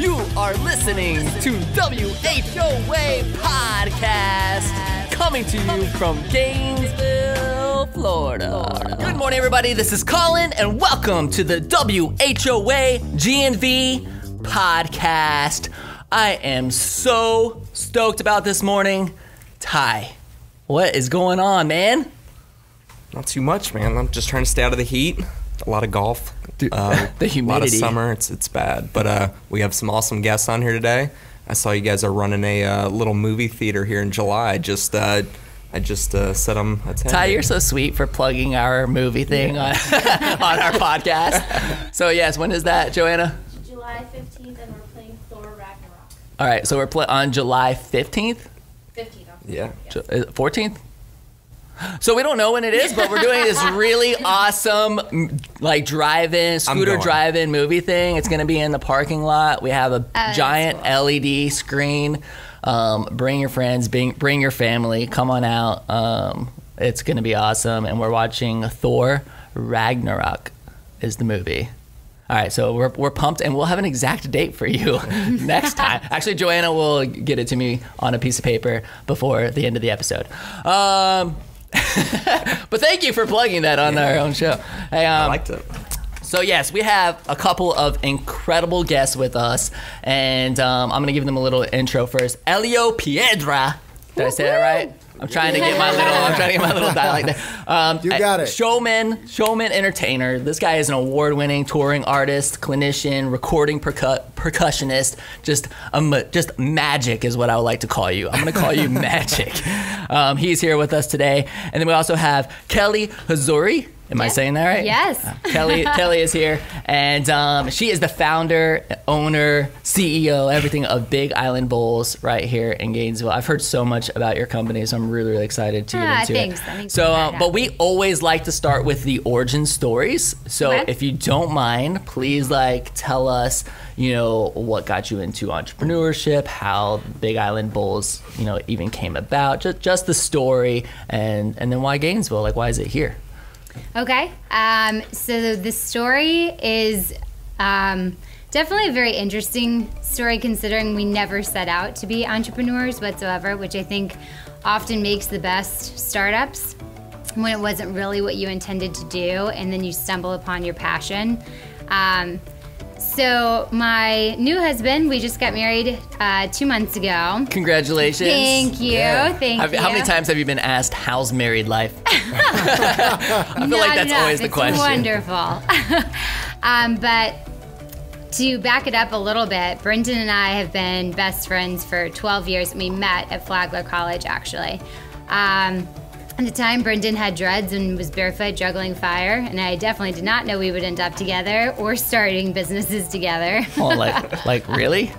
You are listening to WHOA Podcast, coming to you from Gainesville, Florida. Good morning, everybody. This is Collin, and welcome to the WHOA GNV Podcast. I am so stoked about this morning. Ty, what is going on, man? Not too much, man. I'm just trying to stay out of the heat. A lot of golf. Dude, Um, the A lot of summer. It's it's bad. But uh, we have some awesome guests on here today. I saw you guys are running a uh, little movie theater here in July. Just uh, I just uh, said I'm attending. Ty, you're so sweet for plugging our movie thing on, on our podcast. So, yes, when is that, Joanna? July 15th, and we're playing Thor Ragnarok. All right, so we're pl- on July 15th, 15th. Yeah. Ju- 14th. So we don't know when it is, but we're doing this really awesome, like drive-in, scooter going. drive-in movie thing. It's going to be in the parking lot. We have a that's giant LED screen. Um, bring your friends, bring bring your family. Come on out. Um, it's going to be awesome, and we're watching Thor Ragnarok. Is the movie. All right, so we're, we're pumped, and we'll have an exact date for you next time. Actually, Joanna will get it to me on a piece of paper before the end of the episode. Um, but thank you for plugging that on our own show. Hey, I um, liked it. so yes, we have a couple of incredible guests with us, and um, I'm gonna give them a little intro first. Elio Piedra. Did I say that right? I'm trying to get my little. I'm trying to get my little dialect there. Um, You got it. Showman, showman, entertainer. This guy is an award-winning touring artist, clinician, recording percu- percussionist. Just a ma- just magic is what I would like to call you. I'm gonna call you magic. Um, he's here with us today, and then we also have Kelly Hazouri. Am I saying that right? Yes. Kelly Kelly is here, and um, she is the founder, owner, CEO, everything of Big Island Bowls right here in Gainesville. I've heard so much about your company, so I'm really really excited to Ah, get into thanks. it. So, uh, but we always like to start with the origin stories. So, Okay. if you don't mind, please like tell us, you know, what got you into entrepreneurship, how Big Island Bowls, you know, even came about, just just the story, and and then why Gainesville? Like, why is it here? Okay. Um, so the story is um, definitely a very interesting story considering we never set out to be entrepreneurs whatsoever, which I think often makes the best startups when it wasn't really what you intended to do and then you stumble upon your passion. Um, so my new husband, we just got married uh, two months ago. Congratulations. Thank you. Yeah. Thank Have- you. How many times have you been asked how's married life? I feel like that's enough. always the it's question. Wonderful. um, but to back it up a little bit, Brendan and I have been best friends for 12 years. We met at Flagler College, actually. Um, at the time, Brendan had dreads and was barefoot juggling fire, and I definitely did not know we would end up together or starting businesses together. Oh, like, like really?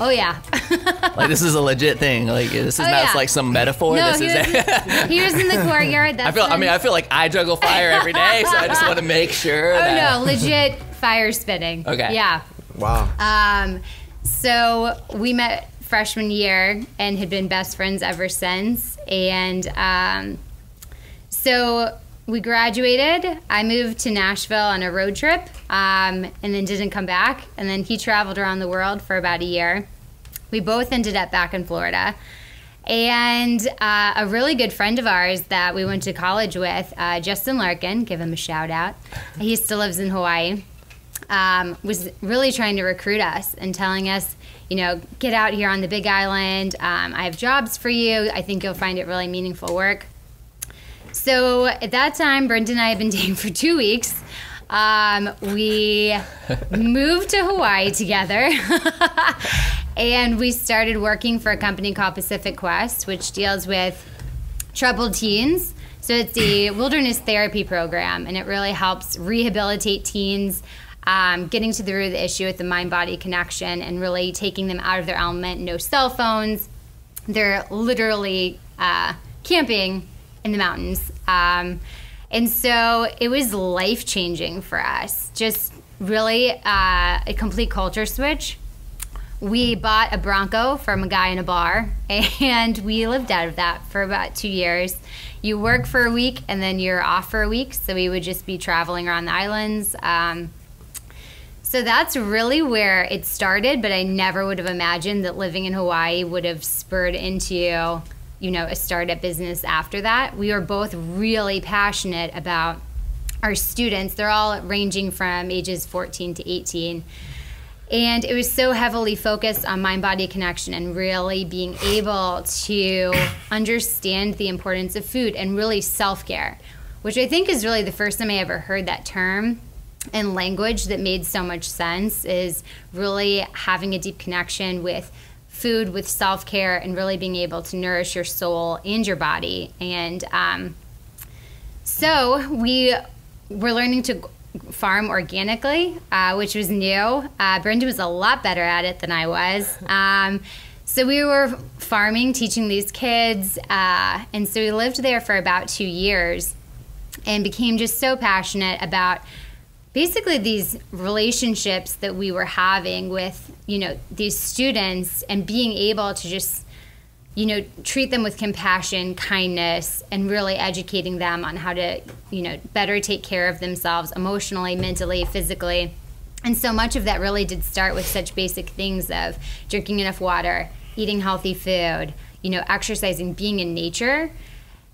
oh yeah. Like this is a legit thing. Like this is Oh, not yeah. like some metaphor. no, this he is. was, he was in the courtyard. That's I feel. I mean, I feel like I juggle fire every day, so I just want to make sure. Oh that, no, legit fire spitting. Okay. Yeah. Wow. Um, so we met freshman year and had been best friends ever since. And um, so we graduated. I moved to Nashville on a road trip um, and then didn't come back. And then he traveled around the world for about a year. We both ended up back in Florida. And uh, a really good friend of ours that we went to college with, uh, Justin Larkin, give him a shout out. He still lives in Hawaii um, was really trying to recruit us and telling us, you know, get out here on the Big Island. Um, I have jobs for you. I think you'll find it really meaningful work. So at that time, Brendan and I had been dating for two weeks. Um, we moved to Hawaii together. and we started working for a company called Pacific Quest, which deals with troubled teens. So it's the wilderness therapy program, and it really helps rehabilitate teens, um, getting to the root of the issue with the mind body connection, and really taking them out of their element. No cell phones. They're literally uh, camping in the mountains. Um, and so it was life changing for us. Just really uh, a complete culture switch. We bought a Bronco from a guy in a bar, and we lived out of that for about two years. You work for a week, and then you're off for a week. So we would just be traveling around the islands. Um, so that's really where it started, but I never would have imagined that living in Hawaii would have spurred into, you know, a startup business after that. We were both really passionate about our students. They're all ranging from ages 14 to 18. And it was so heavily focused on mind body connection and really being able to understand the importance of food and really self care, which I think is really the first time I ever heard that term and language that made so much sense is really having a deep connection with food, with self care, and really being able to nourish your soul and your body. And um, so we were learning to farm organically, uh, which was new. Uh, Brendan was a lot better at it than I was. Um, so we were farming, teaching these kids, uh, and so we lived there for about two years and became just so passionate about basically these relationships that we were having with you know these students and being able to just you know treat them with compassion kindness and really educating them on how to you know better take care of themselves emotionally mentally physically. And so much of that really did start with such basic things of drinking enough water eating healthy food you know exercising being in nature.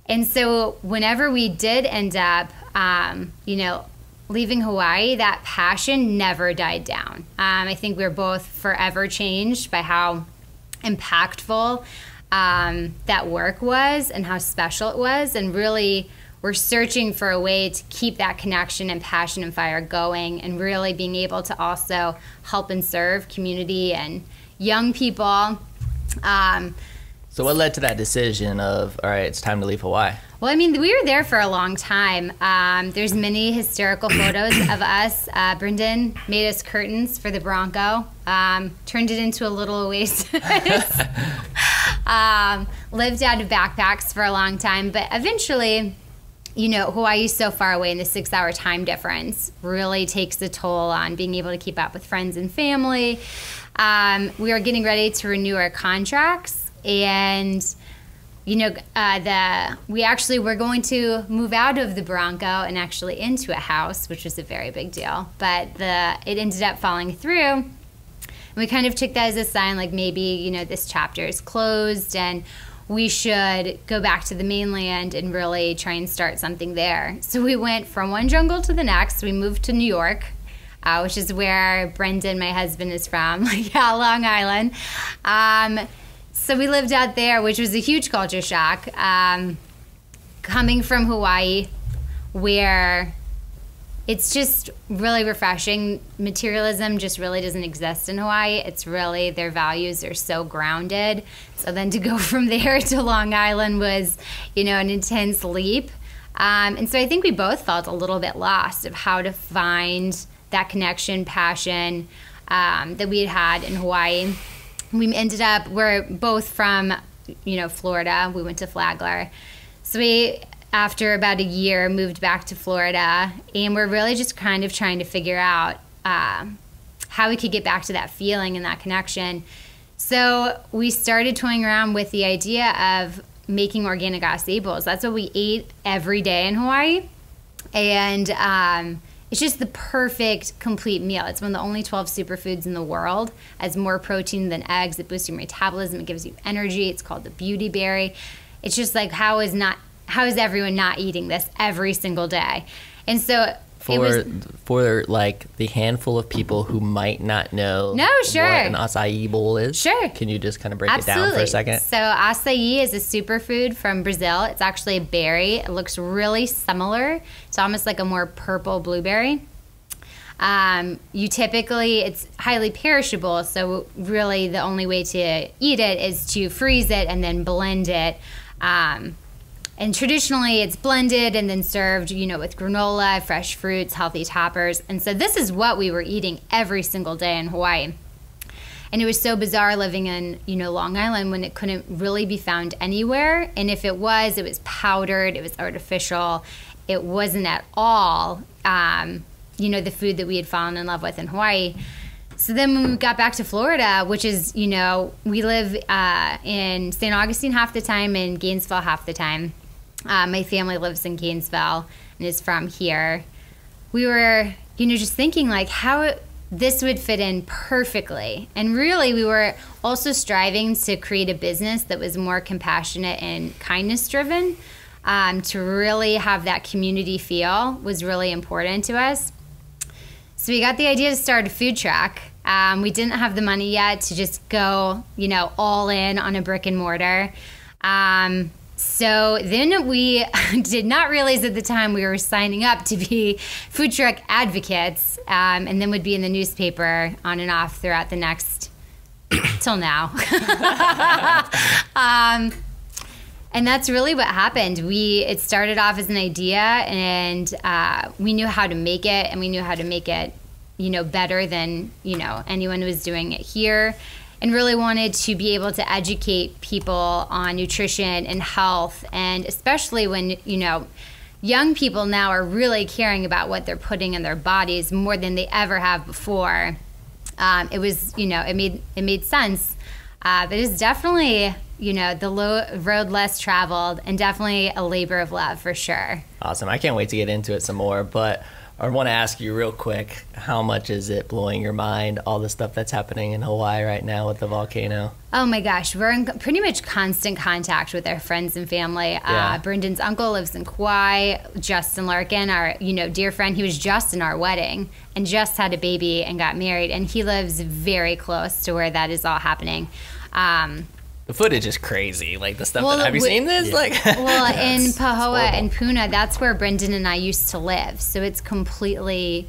And so whenever we did end up um, you know leaving Hawaii, that passion never died down. Um, I think we are both forever changed by how impactful um, that work was and how special it was, and really we're searching for a way to keep that connection and passion and fire going, and really being able to also help and serve community and young people. Um, so, what led to that decision of all right, it's time to leave Hawaii? Well, I mean, we were there for a long time. Um, there's many hysterical photos of us. Uh, Brendan made us curtains for the Bronco, um, turned it into a little oasis. um, lived out of backpacks for a long time, but eventually, you know, Hawaii is so far away, and the six-hour time difference really takes a toll on being able to keep up with friends and family. Um, we are getting ready to renew our contracts, and you know, uh, the we actually were going to move out of the Bronco and actually into a house, which was a very big deal. But the it ended up falling through. And we kind of took that as a sign, like maybe you know this chapter is closed and we should go back to the mainland and really try and start something there. So we went from one jungle to the next. We moved to New York, uh, which is where Brendan, my husband, is from, yeah, Long Island. Um, so we lived out there, which was a huge culture shock. Um, coming from Hawaii, where it's just really refreshing. Materialism just really doesn't exist in Hawaii. It's really their values are so grounded. So then to go from there to Long Island was, you know, an intense leap. Um, and so I think we both felt a little bit lost of how to find that connection, passion um, that we had had in Hawaii we ended up we're both from you know Florida. We went to Flagler, so we after about a year moved back to Florida, and we're really just kind of trying to figure out uh, how we could get back to that feeling and that connection. So we started toying around with the idea of making organic acai. That's what we ate every day in Hawaii, and um, it's just the perfect complete meal. It's one of the only 12 superfoods in the world. It has more protein than eggs. It boosts your metabolism. It gives you energy. It's called the beauty berry. It's just like how is not how is everyone not eating this every single day? And so for for like the handful of people who might not know no sure. what an acai bowl is. Sure. Can you just kind of break Absolutely. it down for a second? So acai is a superfood from brazil. It's actually a berry. It looks really similar. It's almost like a more purple blueberry. Um, you typically it's highly perishable so really the only way to eat it is to freeze it and then blend it. Um, and traditionally, it's blended and then served, you know, with granola, fresh fruits, healthy toppers. And so this is what we were eating every single day in Hawaii. And it was so bizarre living in, you know, Long Island when it couldn't really be found anywhere. And if it was, it was powdered, it was artificial. It wasn't at all, um, you know, the food that we had fallen in love with in Hawaii. So then when we got back to Florida, which is, you know, we live uh, in St. Augustine half the time and Gainesville half the time. Uh, my family lives in Gainesville and is from here. We were, you know, just thinking like how this would fit in perfectly. And really, we were also striving to create a business that was more compassionate and kindness driven. Um, to really have that community feel was really important to us. So we got the idea to start a food truck. Um, we didn't have the money yet to just go, you know, all in on a brick and mortar. Um, so then we did not realize at the time we were signing up to be food truck advocates, um, and then would be in the newspaper on and off throughout the next till now. um, and that's really what happened. We it started off as an idea, and uh, we knew how to make it, and we knew how to make it, you know, better than you know anyone was doing it here and really wanted to be able to educate people on nutrition and health and especially when you know young people now are really caring about what they're putting in their bodies more than they ever have before. Um, it was you know it made it made sense. Uh, but it's definitely you know the low, road less traveled and definitely a labor of love for sure. Awesome. I can't wait to get into it some more but I want to ask you real quick how much is it blowing your mind, all the stuff that's happening in Hawaii right now with the volcano? Oh my gosh, we're in pretty much constant contact with our friends and family. Uh, yeah. Uh, Brendan's uncle lives in Kauai. Justin Larkin, our you know dear friend, he was just in our wedding and just had a baby and got married, and he lives very close to where that is all happening. Um, the footage is crazy. Like the stuff. Well, that, have you we, seen this? Yeah. Like, well, in Pahoa and Puna, that's where Brendan and I used to live. So it's completely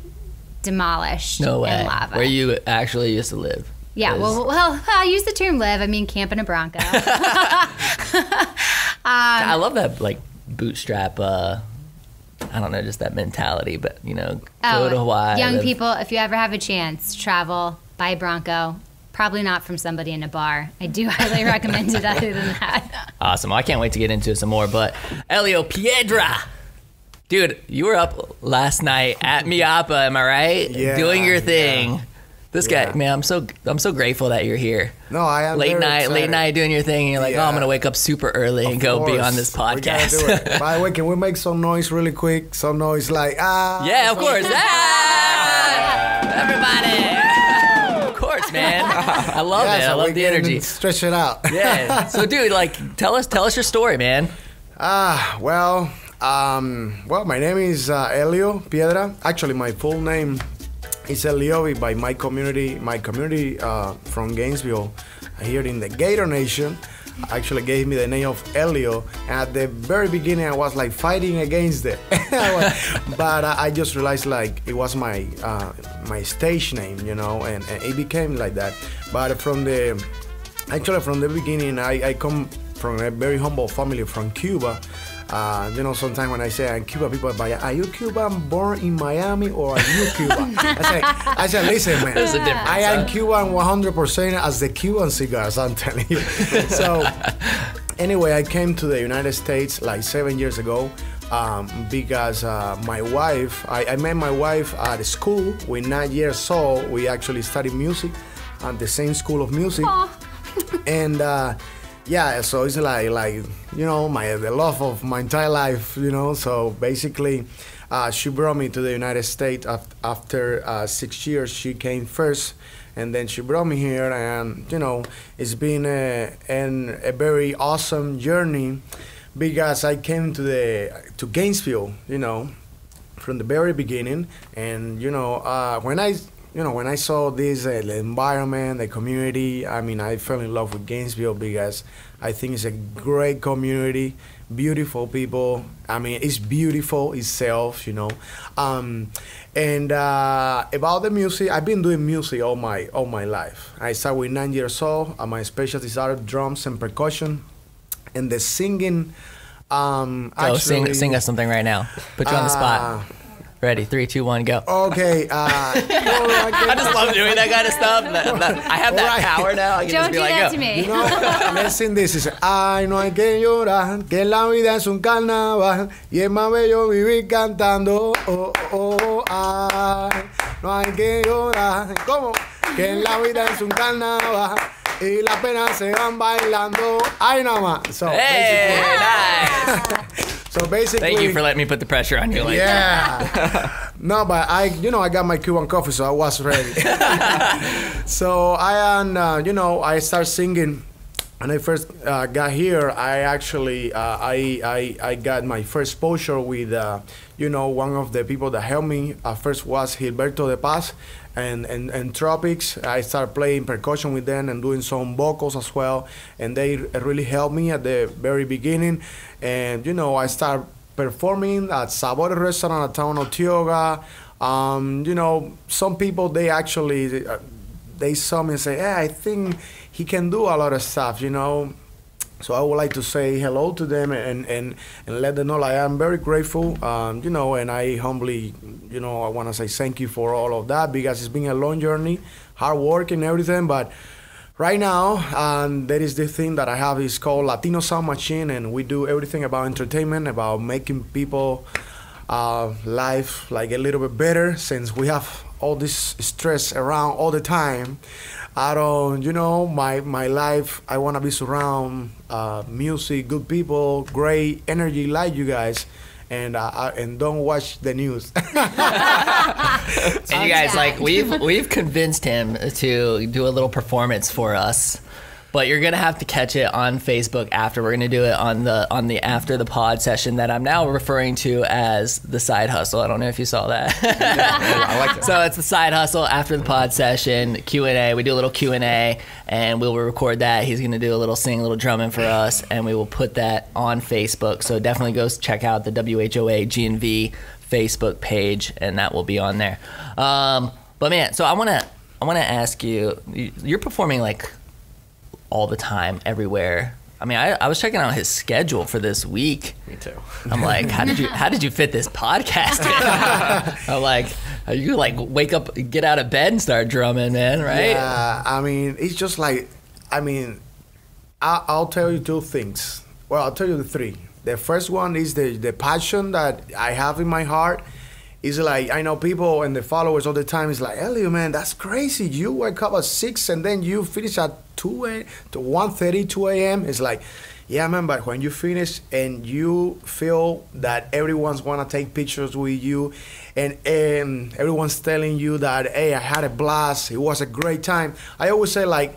demolished. No way. lava. Where you actually used to live. Yeah. Well, well, I use the term live. I mean, camp in a Bronco. um, I love that like bootstrap. Uh, I don't know, just that mentality. But you know, oh, go to Hawaii. Young people, if you ever have a chance, travel, buy a Bronco, Probably not from somebody in a bar. I do highly recommend it other than that. Awesome. I can't wait to get into it some more. But Elio Piedra, dude, you were up last night at Mi Apa, am I right? Yeah. Doing your thing. Yeah. This yeah. guy, man, I'm so I'm so grateful that you're here. No, I am late night, excited. late night doing your thing. And you're like, yeah. oh, I'm gonna wake up super early of and go course. be on this podcast. We do it. By the way, can we make some noise really quick? Some noise like ah. Yeah, of course. ah! Everybody man. I love yeah, it. So I love the energy. Stretch it out. yeah. So, dude, like, tell us, tell us your story, man. Ah, uh, well, um, well, my name is uh, Elio Piedra. Actually, my full name is Eliovi by my community. My community uh, from Gainesville, here in the Gator Nation actually gave me the name of Elio. At the very beginning, I was like fighting against it, but I just realized like it was my uh, my stage name, you know, and, and, it became like that. But from the actually from the beginning, I, I come from a very humble family from Cuba. Uh, you know, sometimes when I say I'm Cuban, people are like, are you Cuban born in Miami or are you Cuban? I say, I say, listen, man, There's a difference, I am Cuban 100% as the Cuban cigars, I'm telling you. so, anyway, I came to the United States like seven years ago. Um, because uh, my wife, I, I, met my wife at school. We're nine years old. We actually studied music at the same school of music. and uh, yeah, so it's like like you know my the love of my entire life, you know. So basically, uh, she brought me to the United States after uh, six years. She came first, and then she brought me here, and you know it's been a an, a very awesome journey because I came to the to Gainesville, you know, from the very beginning, and you know uh, when I you know, when I saw this, uh, the environment, the community, I mean, I fell in love with Gainesville because I think it's a great community, beautiful people. I mean, it's beautiful itself, you know. Um, and uh, about the music, I've been doing music all my all my life. I started with nine years old. Uh, my specialty is drums and percussion, and the singing. Um, oh, sing, sing us something right now. Put you on the spot. Uh, Ready, three, two, one, go. Okay. Uh, I just love doing that kind of stuff. That, that, I have that right. power now. I can Don't just be do like, that go. to me. You know, this. Ay, no hay que llorar, que la vida es un carnaval y es más bello vivir cantando. Oh, oh, oh, ay, no hay que llorar. ¿Cómo? Que la vida es un carnaval y las penas se van bailando. Ay, nada más. So, hey, nice. So basically, thank you for letting me put the pressure on you. Like yeah. No, but I, you know, I got my Cuban coffee, so I was ready. so I, and uh, you know, I start singing. When I first uh, got here, I actually, uh, I, I, I got my first exposure with, uh, you know, one of the people that helped me. At first was Gilberto de Paz, and, and, and Tropics. I started playing percussion with them and doing some vocals as well, and they really helped me at the very beginning. And you know, I started performing at Sabor Restaurant at town of Tioga. Um, you know, some people they actually uh, they saw me and say, "Yeah, I think he can do a lot of stuff." You know, so I would like to say hello to them and and, and let them know I am very grateful. Um, you know, and I humbly, you know, I want to say thank you for all of that because it's been a long journey, hard work and everything, but. Right now, um, there is this thing that I have is called Latino Sound Machine, and we do everything about entertainment, about making people uh, life like a little bit better. Since we have all this stress around all the time, I don't, you know, my my life. I want to be surround uh, music, good people, great energy like you guys. And uh, I- and don't watch the news. And you guys, like we've we've convinced him to do a little performance for us, but you're gonna have to catch it on Facebook after. We're gonna do it on the on the after the pod session that I'm now referring to as the side hustle. I don't know if you saw that. I like it. so it's the side hustle after the pod session Q and A. We do a little Q and A, and we'll record that. He's gonna do a little sing, a little drumming for us, and we will put that on Facebook. So definitely go check out the WHOA GNV Facebook page, and that will be on there. Um, but man, so I wanna I wanna ask you. you- You're performing like all the time, everywhere. I mean, I, I was checking out his schedule for this week. Me too. I'm like, how did you how did you fit this podcast in? I'm like, you like wake up, get out of bed, and start drumming, man, right? Yeah, I mean, it's just like, I mean, I, I'll tell you two things. Well, I'll tell you the three. The first one is the the passion that I have in my heart. Is like I know people and the followers all the time is like, Elio, man, that's crazy. You wake up at six and then you finish at two a to 1.30, 2 a.m. It's like, yeah, man, but when you finish and you feel that everyone's wanna take pictures with you, and and everyone's telling you that, hey, I had a blast. It was a great time. I always say like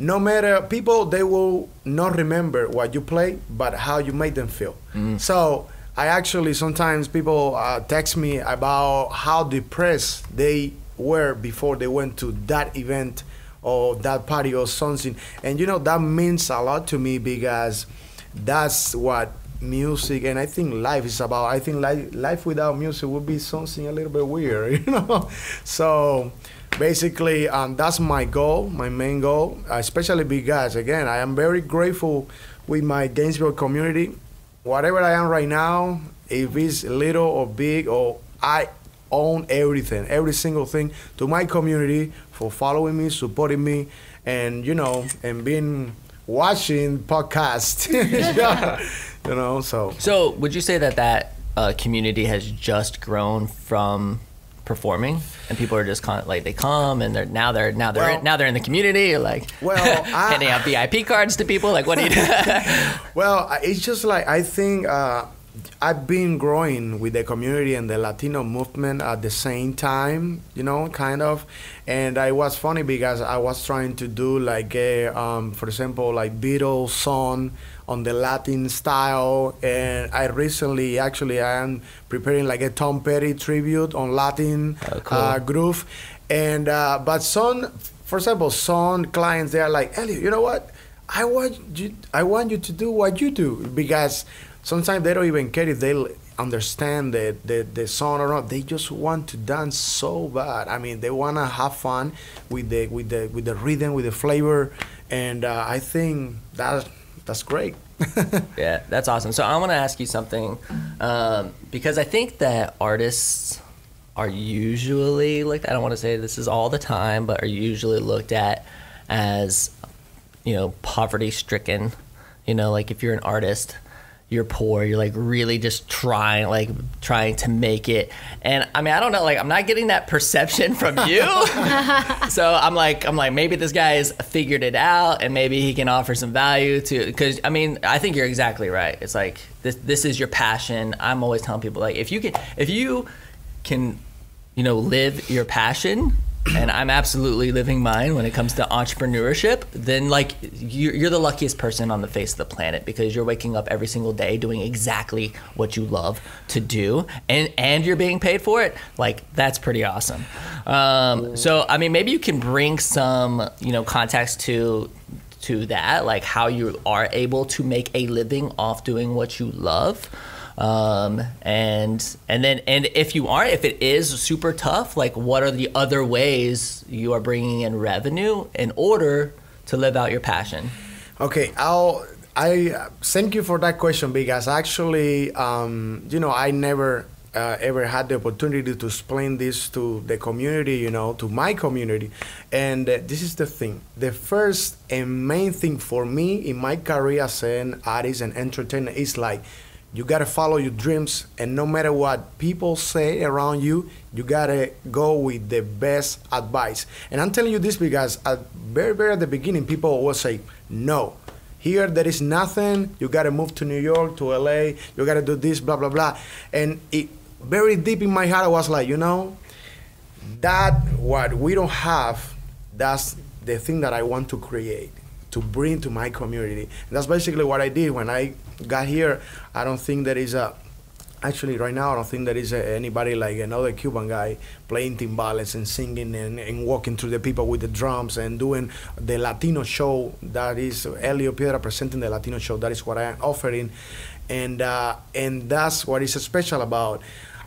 no matter people they will not remember what you play but how you made them feel mm-hmm. so i actually sometimes people uh, text me about how depressed they were before they went to that event or that party or something. And you know that means a lot to me because that's what music and i think life is about. I think life, life without music would be something a little bit weird you know? So basically um, that's my goal my main goal especially because again i am very grateful with my gainesville community whatever i am right now if it's little or big or i own everything every single thing to my community for following me supporting me and you know and being watching podcast Yeah. you know so So, would you say that that uh, community has just grown from performing, and people are just con- like they come and they're now they're now they're Well- now they're in the community, like Well, I- handing out VIP cards to people. Like, what do you do? Well, it's just like I think uh, I've been growing with the community and the Latino movement at the same time, you know, kind of. And I was funny because I was trying to do like a, um, for example, like Beatles song on the Latin style. And I recently, actually, I am preparing like a Tom Petty tribute on Latin Oh, cool. uh, groove. And uh, but some, for example, some clients they are like, Elliot, you know what? I want you. I want you to do what you do because sometimes they don't even care if they understand the, the, the song or not. They just want to dance so bad. I mean, they wanna have fun with the with the with the rhythm, with the flavor, and uh, I think that that's great. Yeah, that's awesome. So I want to ask you something um, because I think that artists are usually looked. I don't want to say this is all the time, but are usually looked at as you know poverty stricken. You know, like if you're an artist, you're poor. You're like really just trying, like trying to make it. And I mean, I don't know. Like I'm not getting that perception from you. so I'm like, I'm like, maybe this guy has figured it out, and maybe he can offer some value to. Because I mean, I think you're exactly right. It's like this. This is your passion. I'm always telling people like, if you can, if you can you know, live your passion, and I'm absolutely living mine when it comes to entrepreneurship, then like you're, the luckiest person on the face of the planet because you're waking up every single day doing exactly what you love to do, and and you're being paid for it. Like that's pretty awesome. Um, so I mean, maybe you can bring some you know context to to that, like how you are able to make a living off doing what you love. Um, and and then and if you aren't, if it is super tough, like what are the other ways you are bringing in revenue in order to live out your passion? Okay, I'll. I thank you for that question because actually, um, you know, I never uh, ever had the opportunity to explain this to the community, you know, to my community. And uh, this is the thing. The first and main thing for me in my career as an artist and entertainer is like, you gotta follow your dreams, and no matter what people say around you, you gotta go with the best advice. And I'm telling you this because at very, very at the beginning, people will say, no, here there is nothing. You gotta move to New York, to LA. You gotta do this, blah blah blah. And it, very deep in my heart, I was like, you know, that what we don't have, that's the thing that I want to create, to bring to my community. And that's basically what I did when I got here. I don't think there is a Actually, right now, I don't think there is a, anybody like another Cuban guy playing timbales and singing and, and walking through the people with the drums and doing the Latino show. That is Elio Piedra presenting the Latino show. That is what I am offering, and uh, and that's what is special about.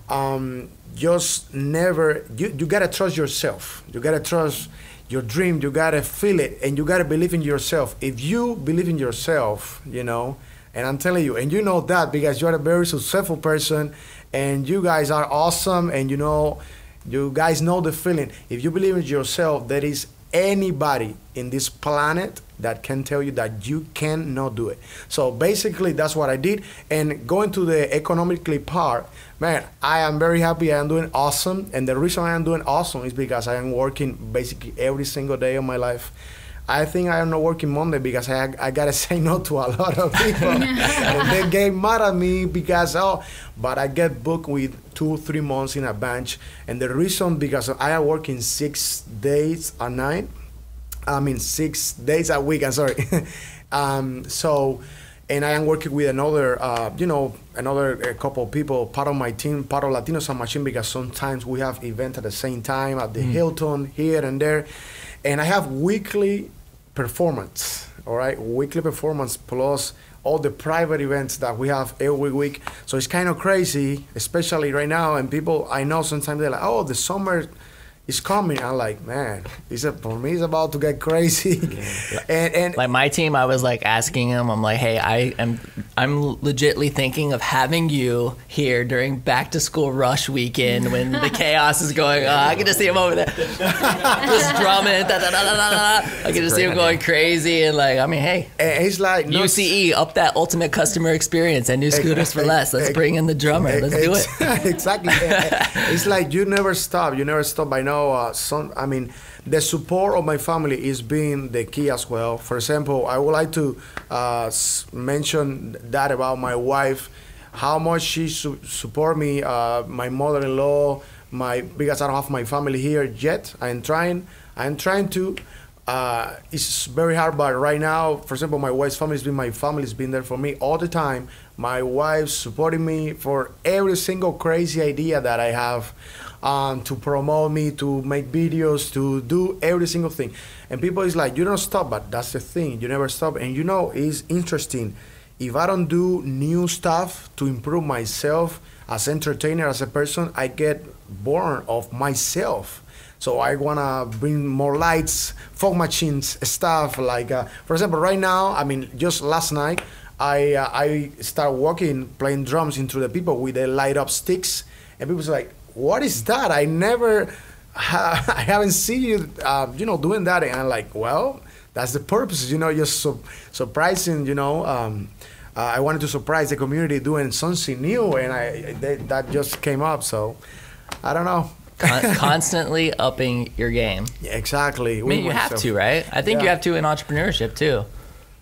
Um, just never you, you gotta trust yourself. You gotta trust your dream. You gotta feel it, and you gotta believe in yourself. If you believe in yourself, you know and I'm telling you, and you know that because you're a very successful person and you guys are awesome and you know, you guys know the feeling. If you believe in yourself, there is anybody in this planet that can tell you that you cannot do it. So basically, that's what I did. And going to the economically part, man, I am very happy. I am doing awesome. And the reason I am doing awesome is because I am working basically every single day of my life I think I am not working Monday because I, I gotta say no to a lot of people. and they get mad at me because oh, but I get booked with two three months in advance, and the reason because I am working six days a night. I mean six days a week. I'm sorry. um, so. And I am working with another, uh, you know, another uh, couple of people, part of my team, part of Latino Sound Machine, because sometimes we have events at the same time at the mm. Hilton here and there and I have weekly performance. All right, weekly performance plus all the private events that we have every week. So it's kind of crazy, especially right now. And people I know sometimes they're like, "Oh, the summer it's coming. I'm like, man, it's a, for me, it's about to get crazy. And, and like my team, I was like asking him, I'm like, hey, I am, I'm legitly thinking of having you here during back to school rush weekend when the chaos is going on. I can just see him over there, just drumming. Da, da, da, I can just see him going crazy and like, I mean, hey, and it's like UCE up that ultimate customer experience and new scooters for less. Let's bring in the drummer. Let's do it. exactly. it's like you never stop. You never stop by now know, uh, some, I mean, the support of my family is being the key as well. For example, I would like to uh, mention that about my wife, how much she su- support me, uh, my mother-in-law, my because I don't have my family here yet. I'm trying. I'm trying to. Uh, it's very hard, but right now, for example, my wife's family has been my family's been there for me all the time. My wife supporting me for every single crazy idea that I have um, to promote me, to make videos, to do every single thing. And people is like, you don't stop, but that's the thing. You never stop. And you know, it's interesting. If I don't do new stuff to improve myself as entertainer, as a person, I get bored of myself. So I wanna bring more lights, fog machines, stuff like, uh, for example, right now. I mean, just last night, I uh, I start walking, playing drums into the people with the light up sticks, and people people's like, what is that? I never, I haven't seen you, uh, you know, doing that. And I'm like, well, that's the purpose, you know, just su- surprising, you know. Um, uh, I wanted to surprise the community doing something new, and I they, that just came up. So, I don't know. Con- constantly upping your game. Yeah, exactly. I mean, you have to, right? I think yeah. you have to in entrepreneurship too.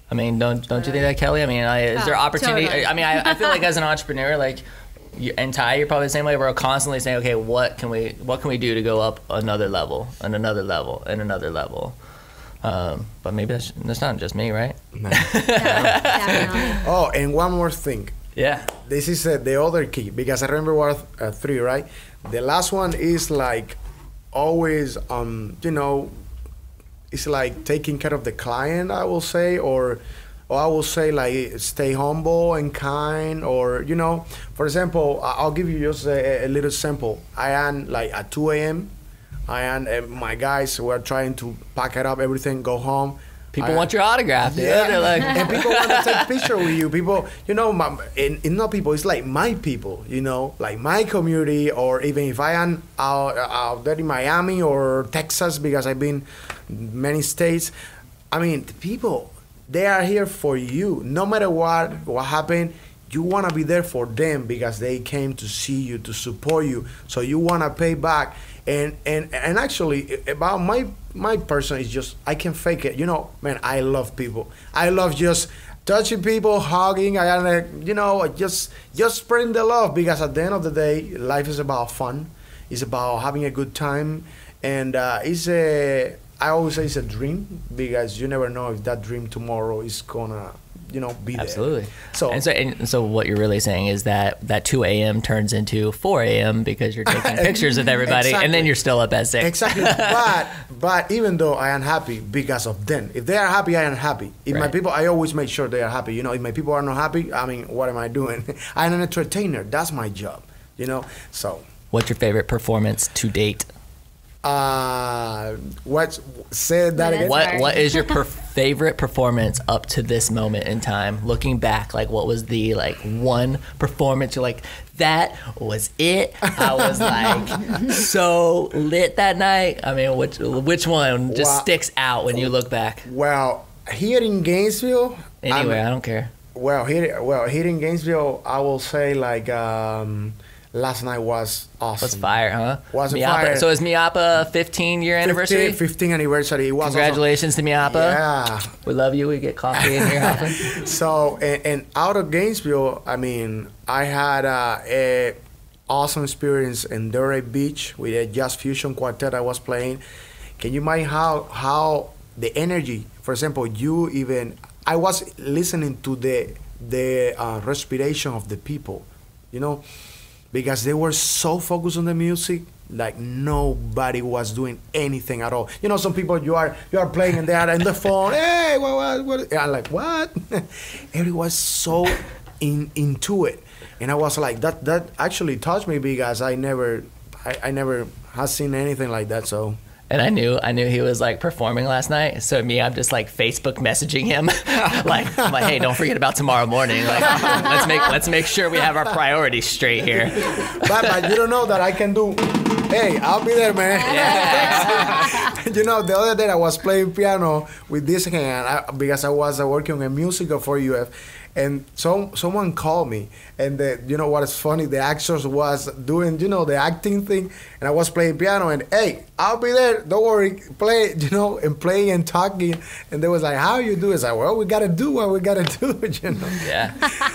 I mean, don't don't you think that, Kelly? I mean, I, is there opportunity? Totally. I mean, I, I feel like as an entrepreneur, like you, and Ty, you're probably the same way. We're constantly saying, okay, what can we what can we do to go up another level and another level and another level. Um, but maybe that's that's not just me, right? Man. Definitely. Oh, and one more thing. Yeah. This is uh, the other key because I remember what uh, three, right? The last one is like always, um, you know, it's like taking care of the client, I will say, or, or I will say like stay humble and kind, or you know, for example, I'll give you just a, a little sample. I am like at 2 a.m. I am uh, my guys were trying to pack it up, everything, go home. People I- want your autograph, dude. yeah, They're like, and people want to take picture with you. People, you know, my, and, and not people. It's like my people, you know, like my community, or even if I am out, out there in Miami or Texas, because I've been many states. I mean, the people, they are here for you. No matter what what happened, you want to be there for them because they came to see you to support you. So you want to pay back. And and and actually, about my my person is just I can fake it. You know, man, I love people. I love just touching people, hugging. I you know, just just spreading the love because at the end of the day, life is about fun. It's about having a good time, and uh, it's a. I always say it's a dream because you never know if that dream tomorrow is gonna, you know, be there. Absolutely. So, and so, and so what you're really saying is that that 2 a.m. turns into 4 a.m. because you're taking pictures with everybody, and then you're still up at six. Exactly. but but even though I am happy because of them, if they are happy, I am happy. If my people, I always make sure they are happy. You know, if my people are not happy, I mean, what am I doing? I'm an entertainer. That's my job. You know. So, What's your favorite performance to date? Uh, what said that again? What. What is your per- favorite performance up to this moment in time? Looking back, like what was the like one performance you're like that was it? I was like so lit that night. I mean, which which one just Wow. sticks out when you look back? Well, here in Gainesville, I'm- Anyway, I don't care. Well, here, well, here in Gainesville, I will say like um, last night was awesome. What's fire, huh? Was Mi Apa. fire. So is Mi Apa 15 year anniversary? 15, 15 anniversary. It was awesome. Congratulations to Mi Apa. Yeah. We love you. We get coffee in here often. So and, and out of Gainesville, I mean, I had uh, a awesome experience in Delray Beach with a jazz fusion quartet I was playing. Can you imagine how how the energy? For example, you even I was listening to the the uh, respiration of the people, you know, because they were so focused on the music like nobody was doing anything at all. You know some people you are you are playing and they are in the phone hey what what, what? I'm like what? Everyone was so in into it. And i was like that that actually touched me because i never i, I never had seen anything like that so And I knew I knew he was like performing last night. So me, I'm just like Facebook messaging him, like, like, hey, don't forget about tomorrow morning. Like, let's make let's make sure we have our priorities straight here. but, but you don't know that I can do. Hey, I'll be there, man. Yeah. you know, the other day I was playing piano with this hand I, because I was uh, working on a musical for UF, and some someone called me, and the, you know what is funny? The actors was doing you know the acting thing, and I was playing piano, and hey, I'll be there. Don't worry, play you know, and playing and talking, and they was like, how you do? It's like, well, we gotta do what we gotta do, you know. Yeah.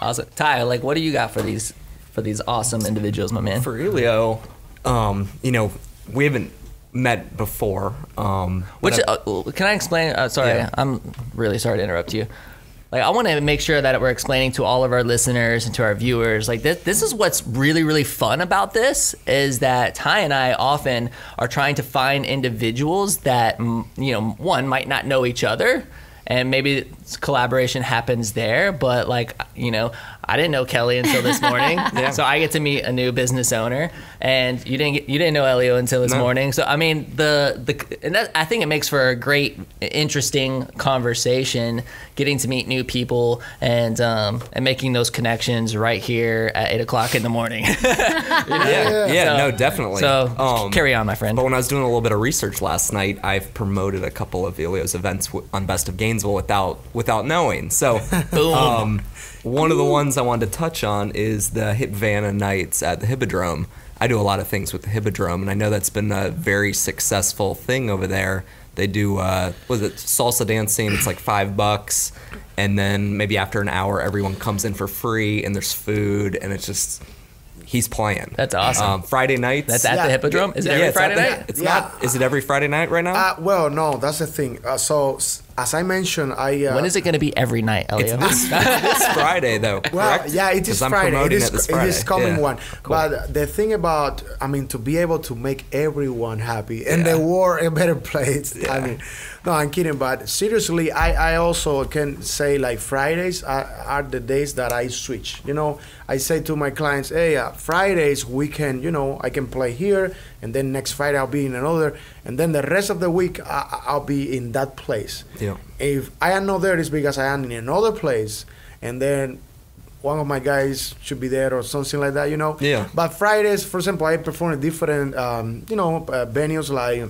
Awesome. Ty, like, what do you got for these for these awesome individuals, my man? For Elio, um, you know, we haven't met before. Um, Which I- uh, can I explain? Uh, sorry, Yeah. I'm really sorry to interrupt you. Like, I want to make sure that we're explaining to all of our listeners and to our viewers, like this. This is what's really, really fun about this is that Ty and I often are trying to find individuals that you know, one might not know each other, and maybe collaboration happens there. But like, you know, I didn't know Kelly until this morning, so I get to meet a new business owner, and you didn't get, you didn't know Elio until this No. morning. So I mean, the the and that, I think it makes for a great, interesting conversation, getting to meet new people and um, and making those connections right here at eight o'clock in the morning. yeah, yeah, So- no, definitely. So Um, carry on, my friend. But when I was doing a little bit of research last night, I've promoted a couple of Elio's events on Best of Gainesville without without knowing. So, Boom. um, one of the ones I wanted to touch on is the Hip Vanna Nights at the Hippodrome. I do a lot of things with the Hippodrome, and I know that's been a very successful thing over there. They do, uh, was it salsa dancing? It's like five bucks, and then maybe after an hour, everyone comes in for free, and there's food, and it's just he's playing. That's awesome. Um, Friday nights. That's at Yeah, the Hippodrome. Is it yeah, every Friday the- night? It's Yeah. not. Is it every Friday night right now? Uh, well, no, that's the thing. Uh, so s- as I mentioned, I uh, When is it going to be every night, it's Elio? this, this Friday though. Well, correct? yeah, it is Friday. It promoting is, it this it is coming Yeah. one. But the thing about, I mean, to be able to make everyone happy and Yeah. the world a better place. I mean, no, I'm kidding. But seriously, I, I also can say like Fridays are, are the days that I switch. You know, I say to my clients, hey, uh, Fridays we can, you know, I can play here, and then next Friday I'll be in another, and then the rest of the week I, I'll be in that place. Yeah. If I am not there, it's because I am in another place, and then one of my guys should be there or something like that, you know. Yeah. But Fridays, for example, I perform at different, um, you know, uh, venues like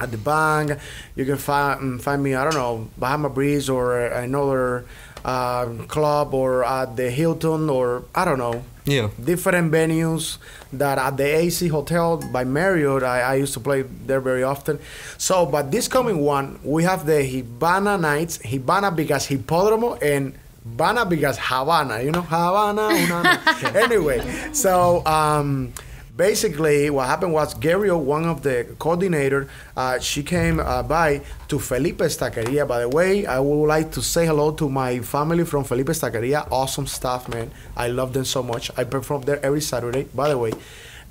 at the bank. You can find find me, I don't know, Bahama Breeze or another uh, club or at the Hilton or I don't know. Yeah. Different venues that at the AC Hotel by Marriott, I, I used to play there very often. So, but this coming one, we have the Hibana nights. Hibana because Hippodromo and Bana because Havana. You know, Havana. Anyway, so um, basically what happened was Gario, one of the coordinator, uh, she came uh, by to Felipe's Taqueria. By the way, I would like to say hello to my family from Felipe's Taqueria. Awesome staff, man. I love them so much. I perform there every Saturday, by the way.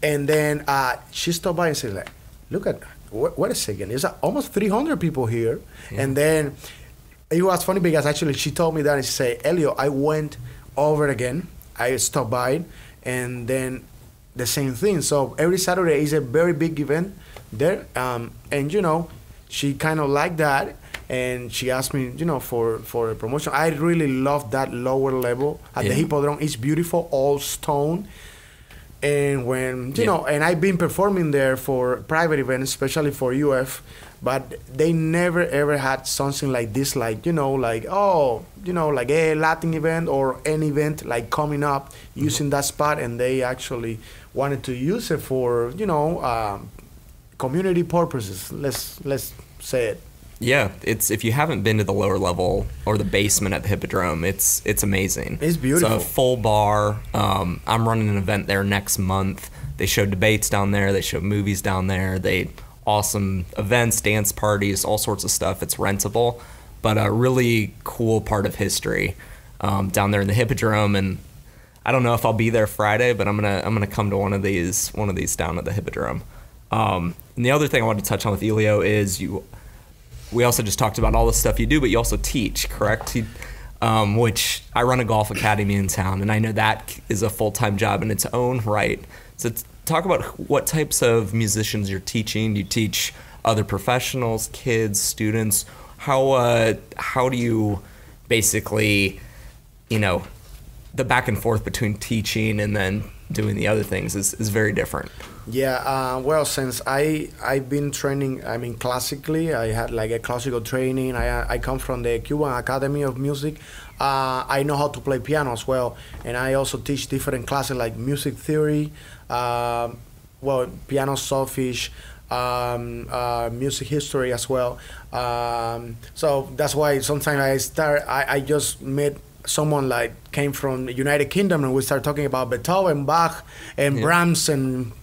And then uh, she stopped by and said, like, look at, wait, wait a second, there's uh, almost 300 people here. And then it was funny because actually she told me that and she said, Elio, I went over again. I stopped by and then the same thing. So every Saturday is a very big event there. Um, and you know, she kind of liked that and she asked me, you know, for, for a promotion. I really love that lower level at the Hippodrome. It's beautiful, all stone. And when you Yeah. know, and I've been performing there for private events, especially for UF, but they never ever had something like this, like you know, like oh, you know, like a Latin event or an event like coming up using that spot, and they actually wanted to use it for you know um, community purposes. Let's let's say it. Yeah, it's if you haven't been to the lower level or the basement at the Hippodrome, it's it's amazing. It's beautiful. It's a full bar. Um, I'm running an event there next month. They show debates down there. They show movies down there. They awesome events, dance parties, all sorts of stuff. It's rentable, but a really cool part of history um, down there in the Hippodrome. And I don't know if I'll be there Friday, but I'm gonna I'm gonna come to one of these one of these down at the Hippodrome. Um, and the other thing I wanted to touch on with Elio is you we also just talked about all the stuff you do, but you also teach, correct? Um, which I run a golf academy in town, and I know that is a full time job in its own right. So, talk about what types of musicians you're teaching. You teach other professionals, kids, students. How uh, how do you basically, you know, the back and forth between teaching and then doing the other things is, is very different. Yeah, uh, well, since I I've been training, I mean, classically, I had like a classical training. I I come from the Cuban Academy of Music. Uh, I know how to play piano as well, and I also teach different classes like music theory, um, well, piano solfege, um, uh, music history as well. Um, so that's why sometimes I start. I, I just met someone like came from the United Kingdom and we start talking about Beethoven, Bach, and Yeah. Brahms and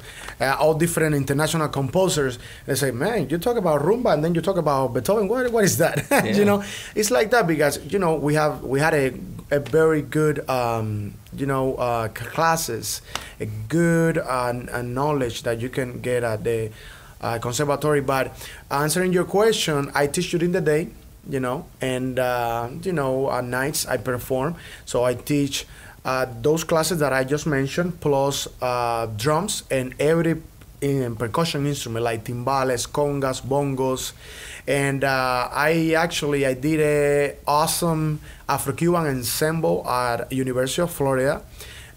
uh, all different international composers. They say, man, you talk about rumba and then you talk about Beethoven. What, what is that? Yeah. you know, it's like that because you know we have we had a a very good um, you know uh, classes, a good uh, uh, knowledge that you can get at the uh, conservatory. But answering your question, I teach during the day. You know, and uh, you know, at nights I perform. So I teach uh, those classes that I just mentioned, plus drums and every in percussion instrument like timbales, congas, bongos, and uh, I actually I did a awesome Afro-Cuban ensemble at University of Florida,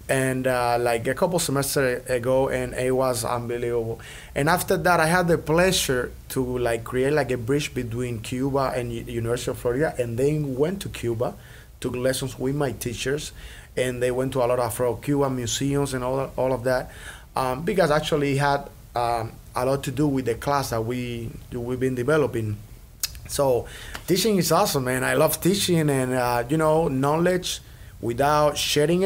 and uh, like a couple semesters ago, and it was unbelievable. And after that, I had the pleasure to like create like a bridge between Cuba and U- University of Florida, and then went to Cuba, took lessons with my teachers, and they went to a lot of Afro-Cuban museums and all all of that, um, because actually it had um, a lot to do with the class that we we've been developing. So teaching is awesome, man. I love teaching, and uh, you know, knowledge without sharing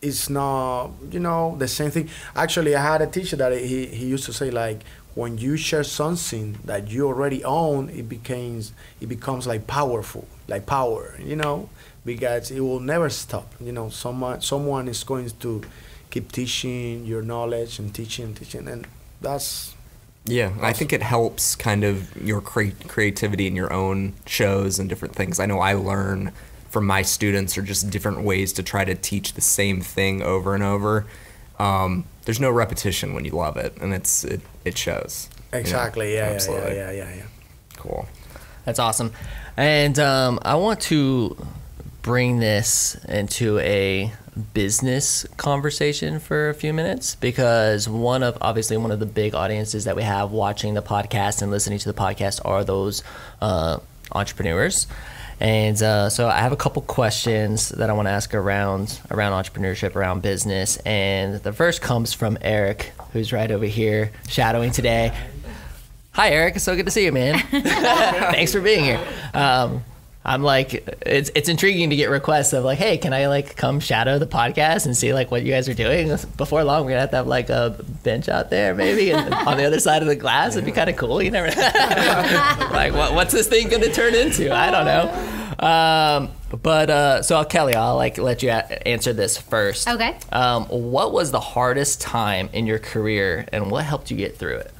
it's not you know the same thing. Actually, I had a teacher that he he used to say like when you share something that you already own, it becomes it becomes like powerful, like power, you know, because it will never stop. You know, someone someone is going to keep teaching your knowledge and teaching, and teaching, and that's Yeah, I think it helps kind of your crea- creativity in your own shows and different things. I know I learn from my students or just different ways to try to teach the same thing over and over. Um, there's no repetition when you love it, and it's it, it shows. you know? exactly yeah, yeah, yeah, Absolutely. yeah, yeah, yeah. Cool. That's awesome. And um, I want to bring this into a business conversation for a few minutes because one of obviously one of the big audiences that we have watching the podcast and listening to the podcast are those uh, entrepreneurs. And uh, so I have a couple questions that I want to ask around around entrepreneurship, around business. And the first comes from Eric, who's right over here shadowing today. Hi, Eric. It's so good to see you, man. Thanks for being here. Um, I'm like, it's it's intriguing to get requests of like, hey, can I like come shadow the podcast and see like what you guys are doing? Before long, we're gonna have to have like a bench out there, maybe, and on the other side of the glass. It'd be kind of cool. You never know. like what, what's this thing gonna turn into? I don't know. Um, but uh, so Kelly, I'll like let you a- answer this first. Okay. Um, what was the hardest time in your career, and what helped you get through it?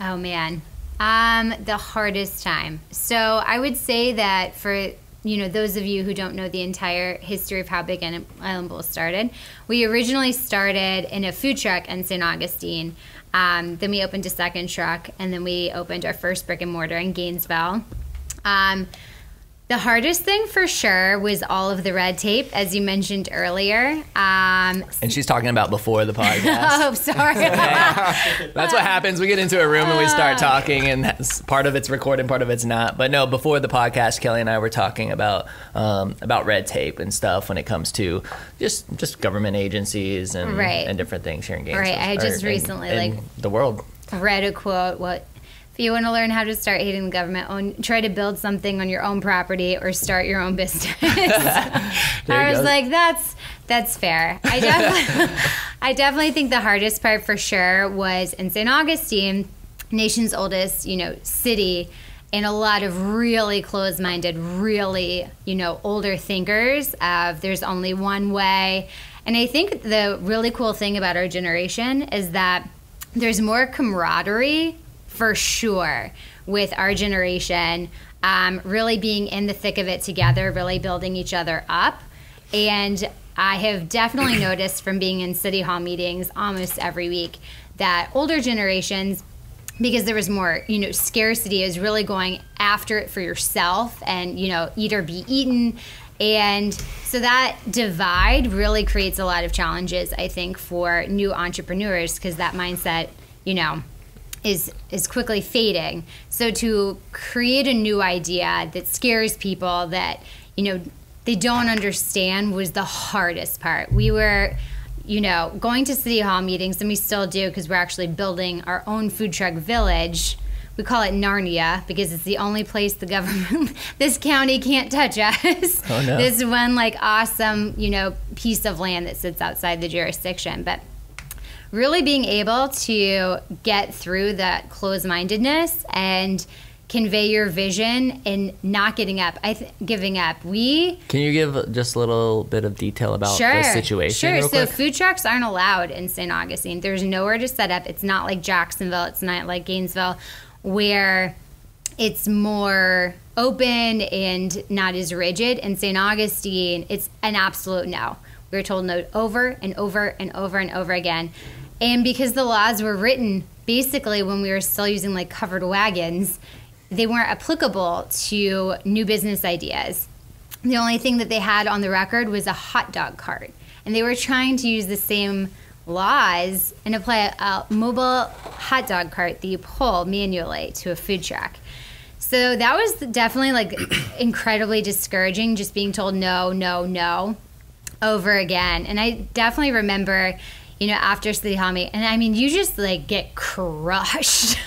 Oh man, um, the hardest time. So I would say that for you know those of you who don't know the entire history of how Big Island Bowl started, we originally started in a food truck in St. Augustine. Um, then we opened a second truck, and then we opened our first brick and mortar in Gainesville. Um, the hardest thing for sure was all of the red tape, as you mentioned earlier. Um, And she's talking about before the podcast. oh, sorry. That's what happens. We get into a room and we start talking, and that's, part of it's recorded, part of it's not. But no, before the podcast, Kelly and I were talking about um, about red tape and stuff when it comes to just just government agencies and Right. and different things here in Gainesville. Right, I just in- recently, like- the world. read a quote what if you want to learn how to start hating the government own try to build something on your own property or start your own business. I was go. like that's that's fair. I definitely i definitely think the hardest part for sure was in st augustine nation's oldest you know city and a lot of really closed-minded really you know older thinkers of there's only one way. And i think the really cool thing about our generation is that there's more camaraderie for sure with our generation um, really being in the thick of it together really building each other up. And i have definitely noticed from being in city hall meetings almost every week that older generations because there was more you know scarcity is really going after it for yourself and you know eat or be eaten. And so that divide really creates a lot of challenges i think for new entrepreneurs because that mindset you know is is quickly fading so to create a new idea that scares people that you know they don't understand was the hardest part we were you know, going to city hall meetings, and we still do because we're actually building our own food truck village. We call it Narnia because it's the only place the government, this county can't touch us. Oh, no. This one, like, awesome, you know, piece of land that sits outside the jurisdiction. But really being able to get through that closed mindedness and convey your vision and not getting up, I th- giving up. We Can you give just a little bit of detail about the situation? Sure. so food trucks aren't allowed in St. Augustine. There's nowhere to set up. It's not like Jacksonville. It's not like Gainesville, where it's more open and not as rigid. In St. Augustine, it's an absolute no. We were told no over and over and over and over again. And because the laws were written basically when we were still using like covered wagons, they weren't applicable to new business ideas. The only thing that they had on the record was a hot dog cart. And they were trying to use the same laws and apply a, mobile hot dog cart that you pull manually to a food truck. So that was definitely like incredibly discouraging, just being told no, no, no over again. And I definitely remember, you know, after Hollow. And I mean, you just like get crushed.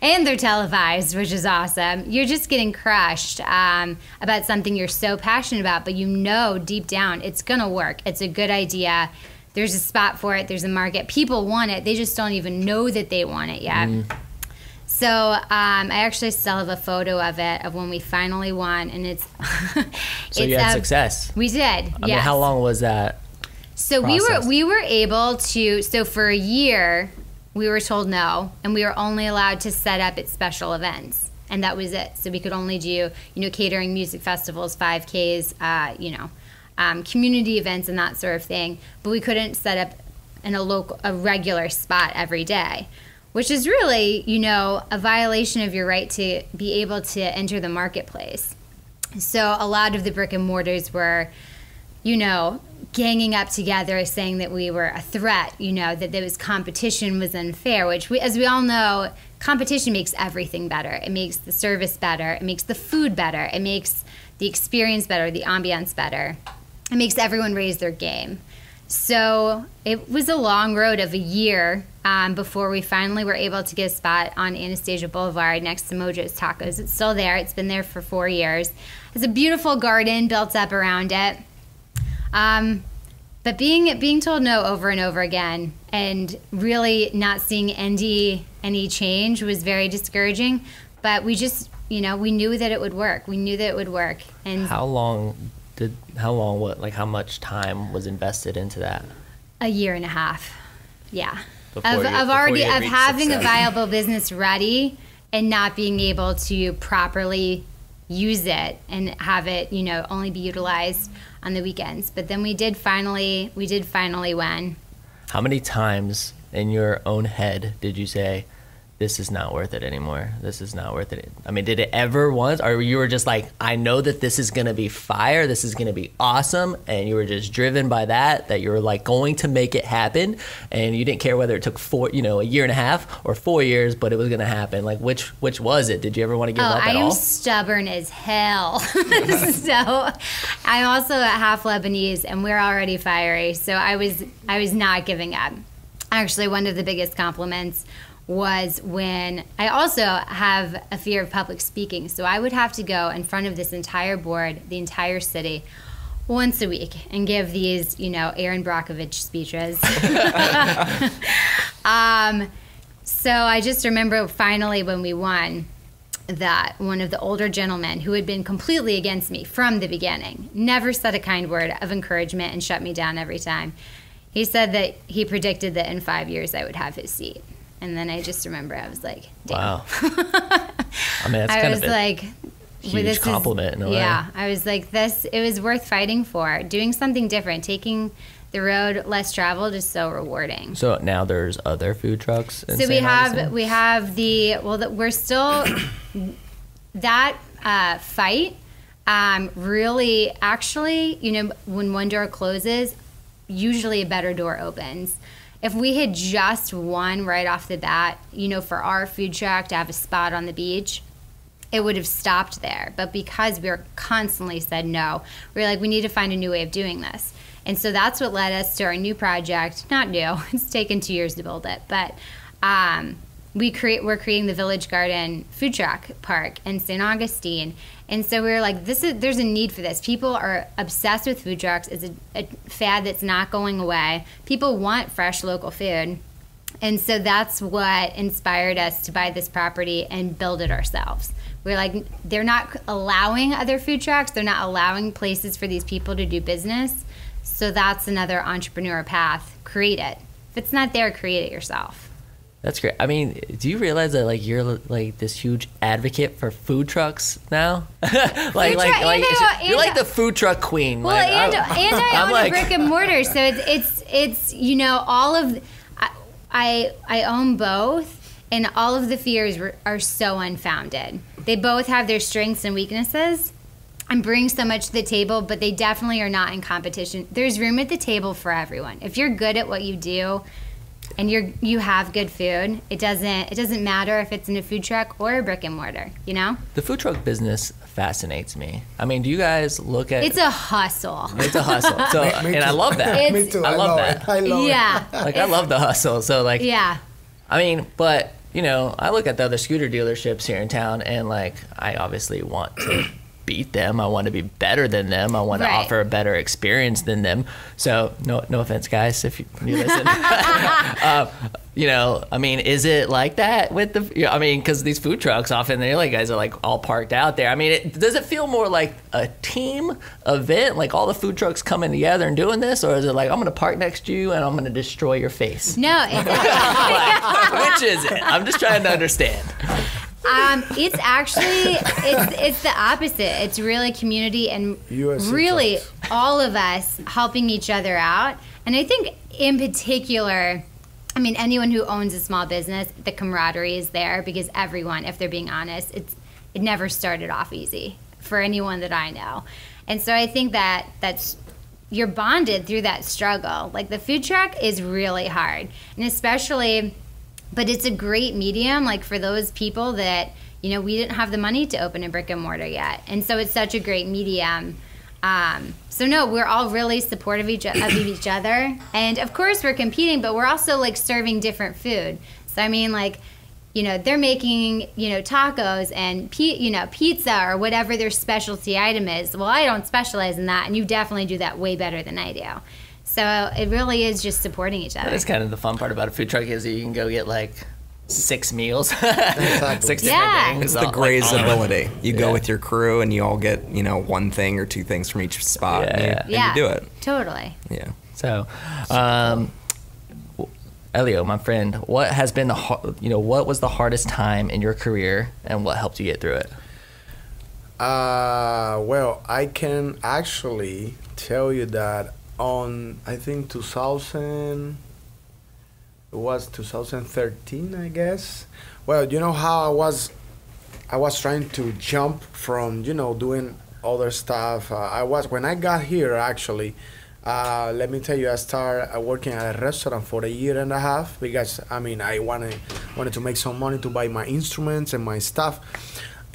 and they're televised, which is awesome. You're just getting crushed um, about something you're so passionate about, but you know deep down it's going to work. It's a good idea. There's a spot for it, there's a market. People want it, they just don't even know that they want it yet. So um, I actually still have a photo of it of when we finally won, and it's. So it's you had a- success. We did. I mean, how long was that? So we were we were able to. So for a year, we were told no, and we were only allowed to set up at special events, and that was it. So we could only do you know catering, music festivals, 5Ks, uh, you know, um, community events, and that sort of thing. But we couldn't set up in a local a regular spot every day. Which is really, you know, a violation of your right to be able to enter the marketplace. So a lot of the brick and mortars were, you know, ganging up together, saying that we were a threat. You know, that there was competition was unfair. Which, we, as we all know, competition makes everything better. It makes the service better. It makes the food better. It makes the experience better. The ambiance better. It makes everyone raise their game. So it was a long road of a year um, before we finally were able to get a spot on Anastasia Boulevard next to Mojo's Tacos. It's still there. It's been there for four years. It's a beautiful garden built up around it. Um, but being being told no over and over again, and really not seeing any any change was very discouraging. But we just, you know, we knew that it would work. We knew that it would work, and How long did? How long? What? Like how much time was invested into that? a year and a half. Yeah. Before of, you- of already of having a viable business ready and not being able to properly use it and have it, you know, only be utilized on the weekends. But then we did finally we did finally win. How many times in your own head did you say, "This is not worth it anymore. This is not worth it"? I mean, did it ever once, or you were just like, "I know that this is gonna be fire. This is gonna be awesome," and you were just driven by that. That you were like going to make it happen, and you didn't care whether it took four, you know, a year and a half or four years, but it was gonna happen. Like, which which was it? Did you ever want to give Oh, up I at am all? stubborn as hell. so I'm also half Lebanese and we're already fiery. So I was I was not giving up. Actually, one of the biggest compliments was when I also have a fear of public speaking. So I would have to go in front of this entire board, the entire city, once a week and give these, you know, Erin Brockovich speeches. um, so I just remember finally when we won that one of the older gentlemen who had been completely against me from the beginning, never said a kind word of encouragement and shut me down every time. He said that he predicted that in five years I would have his seat. And then I just remember I was like, Damn. Wow. I mean, that's I kind was of a like, huge well, this is- compliment way. yeah, I was like, this. It was worth fighting for. Doing something different, taking the road less traveled, is so rewarding. So now there's other food trucks. So we have we have the well, the, we're still that uh, fight. Um, really, actually, you know, when one door closes, usually a better door opens. If we had just won right off the bat, you know, for our food truck to have a spot on the beach, it would have stopped there. But because we were constantly said no, we were like, we need to find a new way of doing this. And so that's what led us to our new project. Not new; it's taken two years to build it, but um, we create we're creating the Village Garden food truck park in St. Augustine. And so we were like, this is there's a need for this. People are obsessed with food trucks. It's a, a fad that's not going away. People want fresh local food. And so that's what inspired us to buy this property and build it ourselves. We're like, they're not allowing other food trucks, they're not allowing places for these people to do business. So that's another entrepreneur path. Create it. If it's not there, create it yourself. That's great. I mean, do you realize that like you're like this huge advocate for food trucks now? like, Food like, truck- like and you're like the food truck queen. Well, like, and, I'm- and I I'm own like- a brick and mortar, so it's it's it's you know all of I I, I own both, and all of the fears were, are so unfounded. They both have their strengths and weaknesses, and bring so much to the table, but they definitely are not in competition. There's room at the table for everyone. If you're good at what you do, and you're you have good food, it doesn't it doesn't matter if it's in a food truck or a brick and mortar. You know, The food truck business fascinates me. I mean, do you guys look at it's a hustle. it's a hustle. So, Me- me and I love that. Me too. I love love that. I love yeah, Like I love the hustle. So like yeah. I mean, but you know, I look at the other scooter dealerships here in town, and like, I obviously want to beat them. I want to be better than them. I want to offer a better experience than them. So, no, no offense, guys, if you, you listen. uh, you know, I mean, is it like that with the? You know, I mean, because these food trucks often the LA guys are like all parked out there. I mean, it, does it feel more like a team event, like all the food trucks coming together and doing this, or is it like I'm going to park next to you and I'm going to destroy your face? No, it's Which is it? I'm just trying to understand. Um, it's actually it's it's the opposite. It's really community and USC really trucks. all of us helping each other out. And I think in particular, I mean anyone who owns a small business, the camaraderie is there because everyone, if they're being honest, it's it never started off easy for anyone that I know. And so I think that that's you're bonded through that struggle. Like the food truck is really hard. And especially but it's a great medium like for those people that you know we didn't have the money to open a brick and mortar yet. And so it's such a great medium. Um, so no we're all really supportive of each, of each other. And of course we're competing but we're also like serving different food. So i mean like you know they're making you know tacos and you know pizza or whatever their specialty item is. Well i don't specialize in that and you definitely do that way better than i do so it really is just supporting each other That's kind of the fun part about a food truck is that you can go get like six meals, Exactly. six different Yeah. things. It's the all- like, ability. You go Yeah. with your crew and you all get, you know, one thing or two things from each spot. Yeah, and, you, yeah. and yeah you do it. totally Yeah. So, um, Elio, my friend, what has been the you know what was the hardest time in your career, and what helped you get through it? Uh, well, I can actually tell you that on I think 2000 it was 2013, I guess. Well, you know how I was I was trying to jump from, you know, doing other stuff. Uh, I was when I got here actually uh, let me tell you, I started uh, working at a restaurant for a year and a half because I mean I wanted wanted to make some money to buy my instruments and my stuff,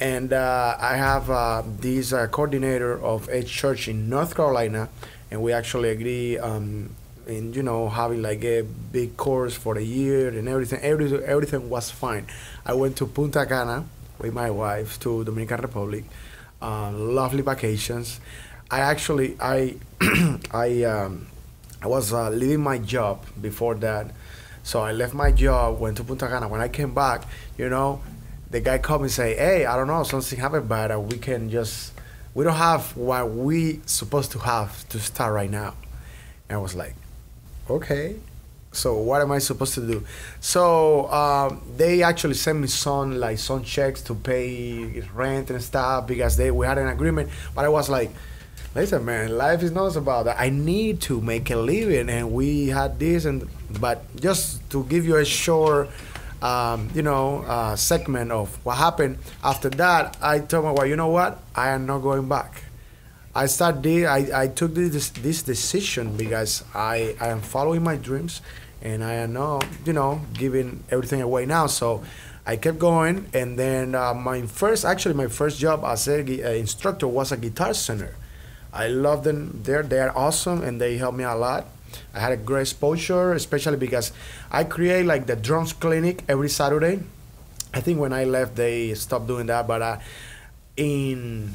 and uh, I have uh, this uh, coordinator of a church in North Carolina, and we actually agree um, in you know having like a big course for a year and everything. Everything everything was fine. I went to Punta Cana with my wife to Dominican Republic, uh, lovely vacations. I actually I I um, I was uh, leaving my job before that, so I left my job, went to Punta Cana. When I came back, you know, the guy called me and say, "Hey, I don't know, something happened, but uh, we can just we don't have what we supposed to have to start right now." And I was like, "Okay." So what am I supposed to do? So um, they actually sent me some like some checks to pay rent and stuff because they we had an agreement. But I was like, listen, man, life is not about that. I need to make a living, and we had this and but just to give you a short, um, you know, uh, segment of what happened after that, I told my wife, you know what, I am not going back. I started. I, I took this this decision because I I am following my dreams, and I am not you know giving everything away now. So I kept going, and then uh, my first actually my first job as a uh, instructor was a guitar center. I love them. They're they're awesome, and they helped me a lot. I had a great exposure, especially because I create like the drums clinic every Saturday. I think when I left, they stopped doing that, but uh, in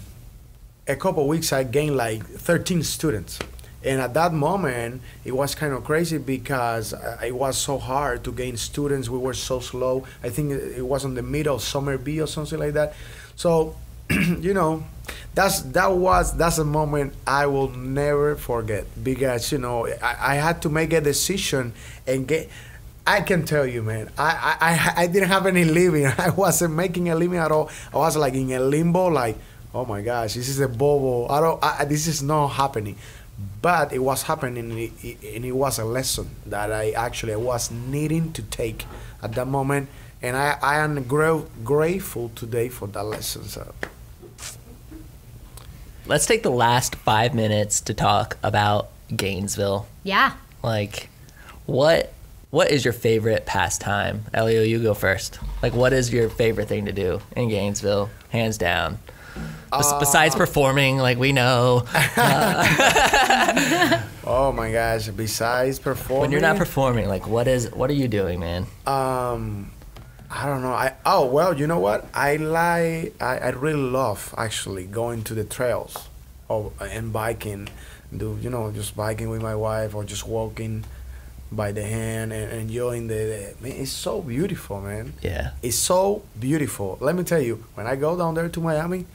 a couple weeks I gained like 13 students. And at that moment, it was kind of crazy because uh, it was so hard to gain students. We were so slow. I think it it was in the middle of summer B or something like that. So, you know, that's that was that's a moment I will never forget because you know I, I had to make a decision and get. I can tell you, man. I, I, I, didn't have any living. I wasn't making a living at all. I was like in a limbo, like, oh my gosh, this is a bubble. I don't. I, this is not happening, but it was happening, and it, was a lesson that I actually was needing to take at that moment, and I, I am gra- grateful today for that lesson. So. Let's take the last five minutes to talk about Gainesville. Yeah. Like, what what is your favorite pastime? Elio, you go first. Like, what is your favorite thing to do in Gainesville, hands down? Bes- Uh, besides performing, like we know, Oh my gosh! Besides performing, when you're not performing, like what is what are you doing, man? Um, I don't know. I oh well, you know what? I like. I, I really love actually going to the trails, or and biking. Do you know just biking with my wife or just walking by the hand and enjoying the, the man, it's so beautiful, man. Yeah. It's so beautiful. Let me tell you, when I go down there to Miami,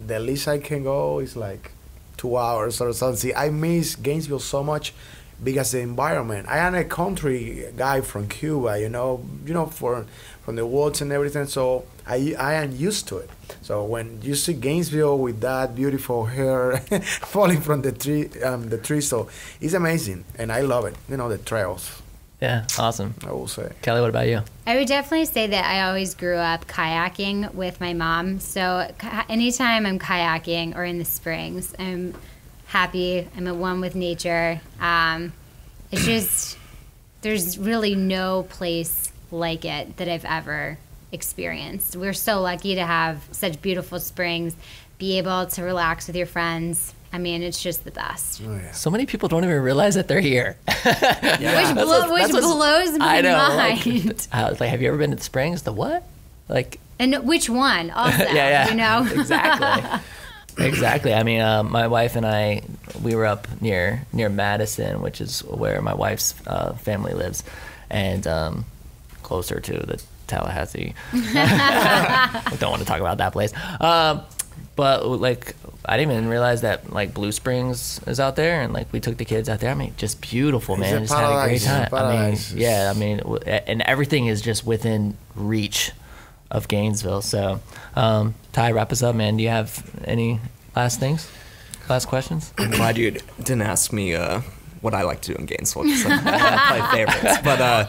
the least I can go is like two hours or something. See, I miss Gainesville so much because the environment. I am a country guy from Cuba, you know, you know, for from the woods and everything. So I I am used to it. So when you see Gainesville with that beautiful hair falling from the tree, um, the tree, so it's amazing, and I love it. You know, the trails. Yeah, awesome. I will say. Kelly, what about you? I would definitely say that I always grew up kayaking with my mom. So anytime I'm kayaking or in the springs, I'm happy. I'm at one with nature. Um, it's just there's really no place like it that I've ever experienced. We're so lucky to have such beautiful springs, be able to relax with your friends. I mean, it's just the best. Oh yeah. So many people don't even realize that they're here. Which, That's blow, what's- which blows my I know. Like, mind. I was like, have you ever been to the Springs? The what? Like, and which one? Also, yeah, yeah. you know, exactly. Exactly. I mean, uh, my wife and I, we were up near near Madison, which is where my wife's uh, family lives, and um, closer to the Tallahassee. I don't want to talk about that place. Um, but like, I didn't even realize that like Blue Springs is out there, and like we took the kids out there. I mean, just beautiful, man. Just had a great time. I mean, yeah. I mean, w- and everything is just within reach of Gainesville. So, um, Ty, wrap us up, man. Do you have any last things? Last questions? I'm glad you didn't ask me uh, what I like to do in Gainesville because I my favorites. But uh,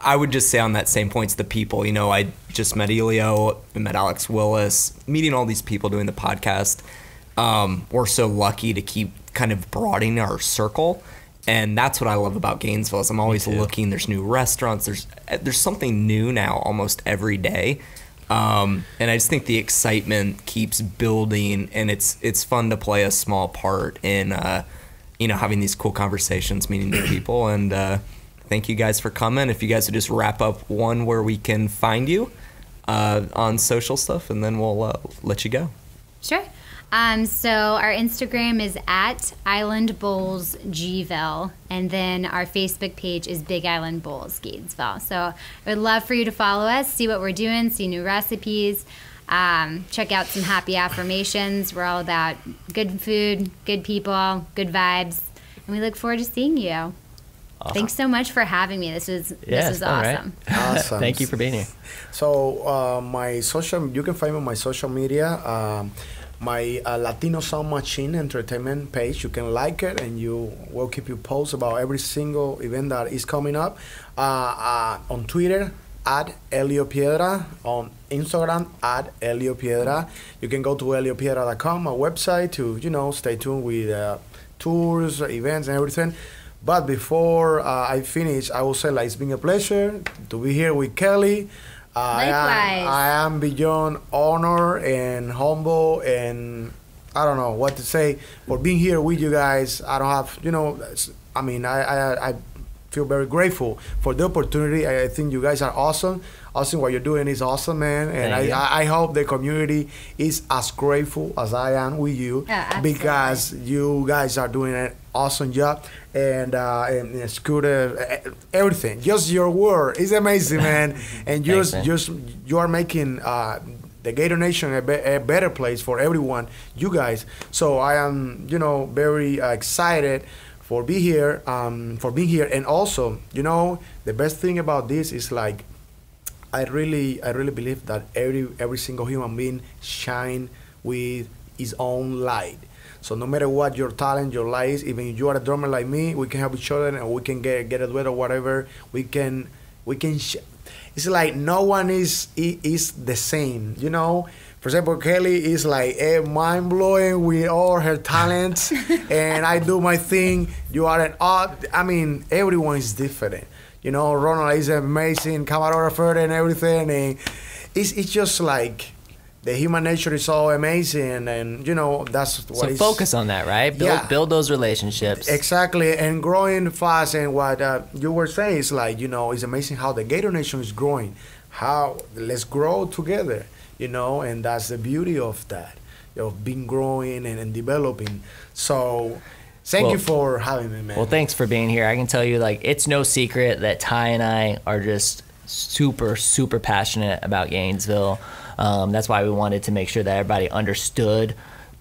I would just say on that same points, the people. You know, I just met Elio, met Alex Willis, meeting all these people doing the podcast. Um, we're so lucky to keep kind of broadening our circle. And that's what I love about Gainesville is I'm always looking. There's new restaurants. There's there's something new now almost every day. Um, and I just think the excitement keeps building, and it's it's fun to play a small part in uh, you know having these cool conversations, meeting new people, and uh, thank you guys for coming. If you guys would just wrap up one where we can find you uh, on social stuff, and then we'll uh, let you go. Sure. Um, so our Instagram is at Island Bowls Gville, and then our Facebook page is Big Island Bowls Gainesville. So I would love for you to follow us, see what we're doing, see new recipes, um, check out some happy affirmations. We're all about good food, good people, good vibes, and we look forward to seeing you. Thanks so much for having me. This was Yeah, this it's was fun, right? awesome. Awesome. Thank you for being here. So uh, my social, you can find me on my social media. Um, my uh, Latino Sound Machine Entertainment page. You can like it, and you will keep you post about every single event that is coming up. Uh, uh, on Twitter at Elio Piedra, on Instagram at Elio Piedra. You can go to eliopiedra.com, my website, to you know stay tuned with uh, tours, events, and everything. But before uh, I finish, I will say like it's been a pleasure to be here with Kelly. Uh, I am- I am beyond honor and humble and I don't know what to say for being here with you guys. I don't have, you know, I mean, I, I, I feel very grateful for the opportunity. I, I think you guys are awesome. Awesome, what you're doing is awesome, man. And I, I, I hope the community is as grateful as I am with you Yeah, because you guys are doing an awesome job and uh, and, and Scooter, everything. Just your work is amazing, man. and just man. just you are making uh, the Gator Nation a, be- a better place for everyone, you guys. So I am, you know, very uh, excited for be here, um, for being here, and also, you know, the best thing about this is like I really, I really believe that every every single human being shine with his own light. So no matter what your talent, your light is, even if you are a drummer like me, we can help each other and we can get get it or whatever. We can, we can. Sh- it's like no one is is the same, you know. For example, Kelly is like eh, mind blowing with all her talents, and I do my thing. You are an art. I mean, everyone is different. You know, Ronald is amazing cameraographer and everything, and it's it's just like the human nature is so amazing, and you know that's what. So focus on that, right? Build Yeah. build those relationships. Exactly, and growing fast. And what uh, you were saying is like, you know, it's amazing how the Gator Nation is growing. How let's grow together, you know, and that's the beauty of that, of being growing and, and developing. So, thank Well- you for having me, man. Well, thanks for being here. I can tell you, like, it's no secret that Ty and I are just super, super passionate about Gainesville. Um, that's why we wanted to make sure that everybody understood,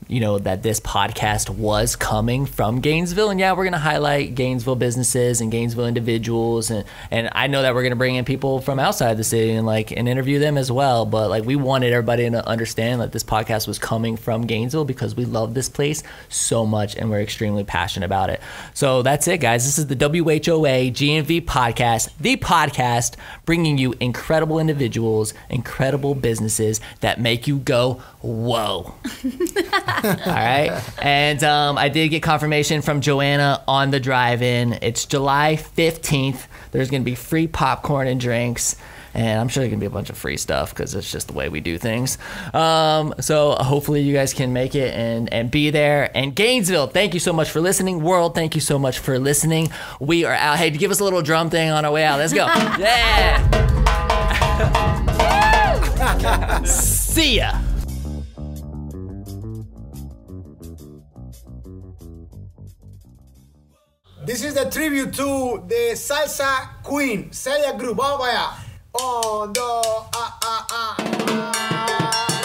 you know, that this podcast was coming from Gainesville. And yeah, we're going to highlight Gainesville businesses and Gainesville individuals. And, and I know that we're going to bring in people from outside the city and like and interview them as well. But like, we wanted everybody to understand that this podcast was coming from Gainesville because we love this place so much and we're extremely passionate about it. So that's it, guys. This is the WHOA GNV podcast, the podcast bringing you incredible individuals, incredible businesses that make you go, whoa. All right. And um, I did get confirmation from Joanna on the drive in. It's July 15th. There's going to be free popcorn and drinks. And I'm sure there's going to be a bunch of free stuff because it's just the way we do things. Um, so hopefully you guys can make it and, and be there. And Gainesville, thank you so much for listening. World, thank you so much for listening. We are out. Hey, give us a little drum thing on our way out. Let's go. Yeah. See ya. This is the tribute to the salsa queen, Celia Cruz. Vamos para allá. Un, dos, ah, ah, ah.